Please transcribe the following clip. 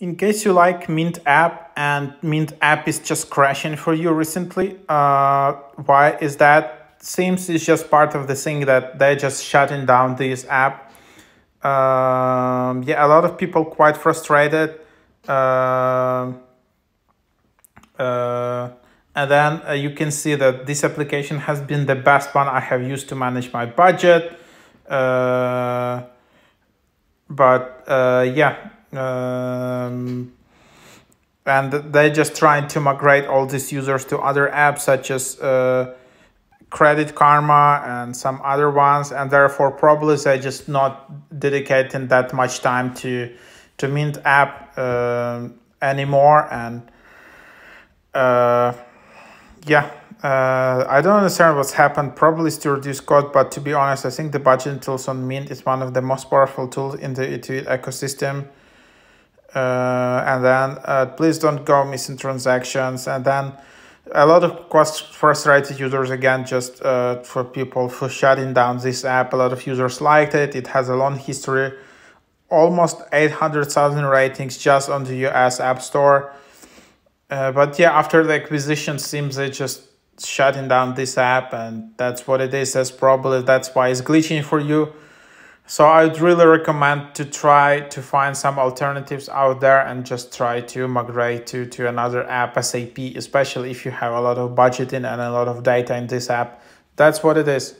In case you like Mint app and Mint app is just crashing for you recently, uh, why is that? Seems it's just part of the thing that they're just shutting down this app. Um, yeah, a lot of people quite frustrated. Uh, uh, and then uh, you can see that this application has been the best one I have used to manage my budget. Uh, but uh, yeah, um, and they're just trying to migrate all these users to other apps such as uh, Credit Karma and some other ones, and therefore probably they're just not dedicating that much time to to Mint app uh, anymore. And uh, yeah, uh, I don't understand what's happened. Probably to reduce cost, but to be honest, I think the budgeting tools on Mint is one of the most powerful tools in the Intuit ecosystem. Uh, and then uh, please don't go missing transactions. And then a lot of frustrated users again, just uh, for people for shutting down this app. A lot of users liked it. It has a long history, almost 800,000 ratings just on the US App Store. Uh, but yeah, after the acquisition, seems they just shutting down this app and that's what it is that's probably that's why it's glitching for you so i'd really recommend to try to find some alternatives out there and just try to migrate to to another app sap especially if you have a lot of budgeting and a lot of data in this app. That's what it is